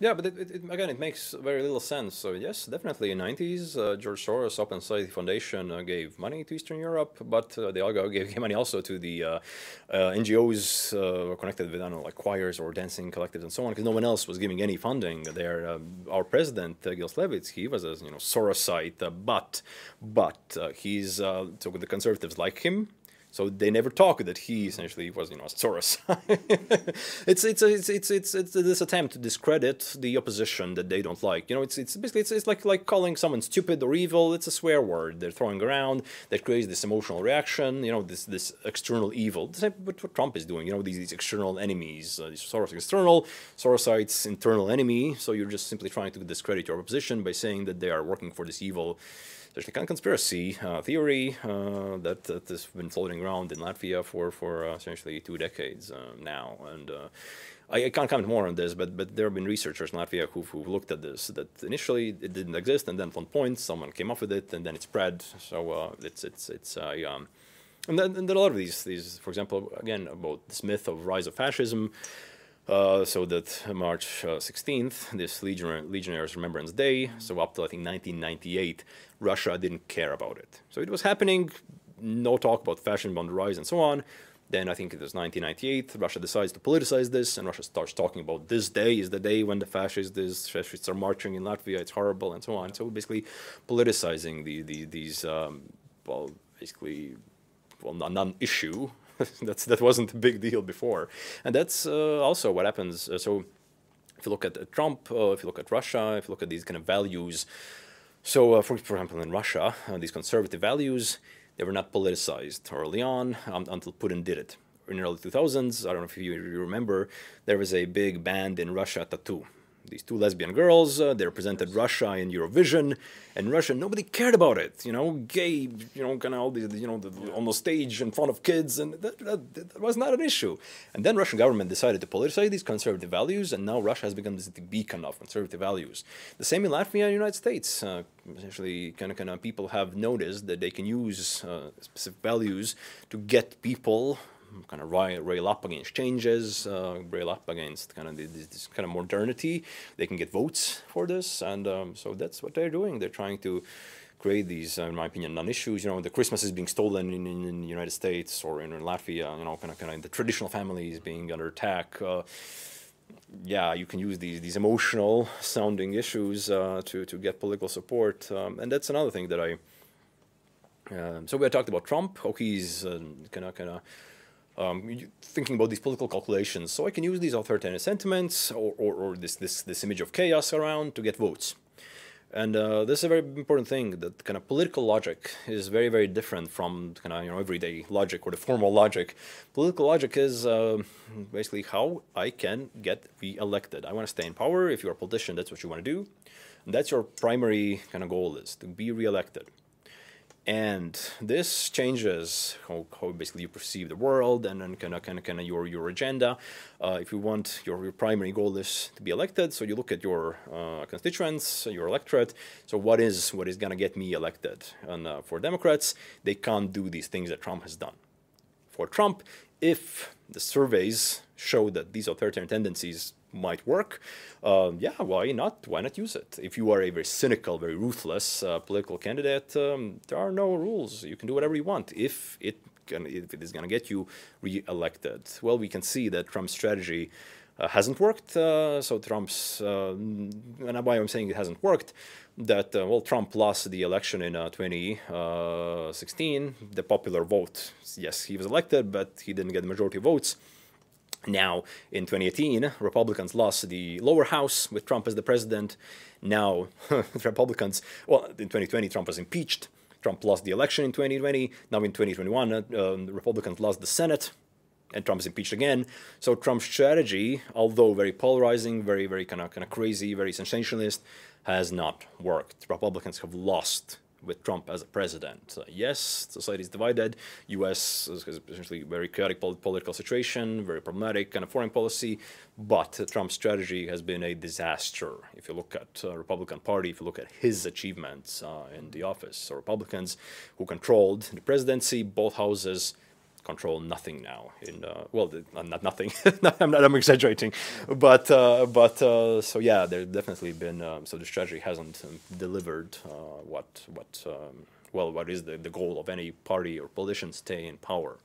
Yeah, but it, it, again, it makes very little sense. So yes, definitely in 90s, uh, George Soros Open Society Foundation uh, gave money to Eastern Europe, but uh, they all gave, money also to the uh, uh, NGOs uh, connected with, I don't know, like choirs or dancing collectives and so on, because no one else was giving any funding there. Our president, Egils Levits, he was a, you know, Sorosite, but, but he's, so the conservatives like him, so they never talk that he essentially was, you know, Soros. it's, it's, it's, it's, it's, it's this attempt to discredit the opposition that they don't like. You know, it's, it's basically, it's, it's like, like calling someone stupid or evil. It's a swear word they're throwing around that creates this emotional reaction, you know, this, this external evil. What, Trump is doing, you know, these, these external enemies, uh, Soros external, Sorosites internal enemy. So you're just simply trying to discredit your opposition by saying that they are working for this evil a kind of conspiracy uh, theory uh, that, that has been floating around in Latvia for, for uh, essentially two decades now. And I, I, can't comment more on this, but, but there have been researchers in Latvia who've, who've looked at this, that initially it didn't exist, and then at one point someone came up with it, and then it spread. So it's, it's, it's um, and then, and then, a lot of these, these, for example, again, about this myth of rise of fascism, uh, so that March uh, 16th, this Legion Legionnaires Remembrance Day, so up to I think 1998, Russia didn't care about it. So it was happening, no talk about fascism on the rise and so on. Then I think it was 1998, Russia decides to politicize this, and Russia starts talking about this day is the day when the fascists, fascists are marching in Latvia, it's horrible, and so on. So basically politicizing the, the, these, um, well, basically, well, non-issue that's that wasn't a big deal before, and that's uh, also what happens. Uh, so, if you look at uh, Trump, uh, if you look at Russia, if you look at these kind of values, so uh, for for example in Russia, uh, these conservative values they were not politicized early on um, until Putin did it. In the early 2000s, I don't know if you, you remember, there was a big band in Russia, t.A.T.u. these two lesbian girls. Uh, they represented Russia in Eurovision, and Russia nobody cared about it. You know, gay, you know, kind of all these, you know, the, on the stage in front of kids, and that, that, that, was not an issue. And then Russian government decided to politicize these conservative values, and now Russia has become this beacon of conservative values. The same in Latvia and United States. Uh, essentially, kind of, kind of people have noticed that they can use uh, specific values to get people kind of rail up against changes, uh, rail up against kind of this, this, kind of modernity. They can get votes for this, and um, so that's what they're doing. They're trying to create these, uh, in my opinion, non-issues. You know, the Christmas is being stolen in, in, in, the United States or in, Latvia. You know, kind of kind of the traditional families being under attack. Uh, yeah, you can use these these emotional sounding issues uh, to to get political support, um, and that's another thing that I. Um, so we talked about Trump. Oh, he's kind of kind of um, thinking about these political calculations. So I can use these authoritarian sentiments or, or, or this, this, this image of chaos around to get votes. And uh, this is a very important thing that kind of political logic is very, very different from kind of you know everyday logic or the formal logic. Political logic is uh, basically how I can get re-elected. I want to stay in power. If you're a politician, that's what you want to do. And that's your primary kind of goal is to be re-elected. And this changes how, how, basically you perceive the world and then kind of kind of kind of your your agenda. Uh, if you want your, your primary goal is to be elected, so you look at your uh, constituents, your electorate. So what is what is gonna get me elected? And uh, for Democrats, they can't do these things that Trump has done. For Trump, if the surveys show that these authoritarian tendencies might work, um, yeah, why not? Why not use it? If you are a very cynical, very ruthless uh, political candidate, um, there are no rules. You can do whatever you want if it can, if it is going to get you re-elected. Well, we can see that Trump's strategy hasn't worked. Uh, so Trump's, uh, and why I'm saying it hasn't worked, that uh, well, Trump lost the election in uh, 2016. The popular vote, yes, he was elected, but he didn't get the majority votes. Now, in 2018, Republicans lost the lower house with Trump as the president. Now, Republicans, well, in 2020, Trump was impeached. Trump lost the election in 2020. Now, in 2021, uh, um, Republicans lost the Senate, and Trump is impeached again. So, Trump's strategy, although very polarizing, very, very kind of kind of crazy, very sensationalist, has not worked. Republicans have lost with Trump as a president. Yes, society is divided. U.S. is essentially very chaotic political situation, very problematic kind of foreign policy. But Trump's strategy has been a disaster. If you look at uh, Republican Party, if you look at his achievements uh, in the office, so Republicans who controlled the presidency, both houses control nothing now. In uh, well, not nothing. I'm not. I'm exaggerating, but uh, but uh, so yeah, there's definitely been um, so the strategy hasn't um, delivered uh, what what um, well what is the the goal of any party or politician stay in power.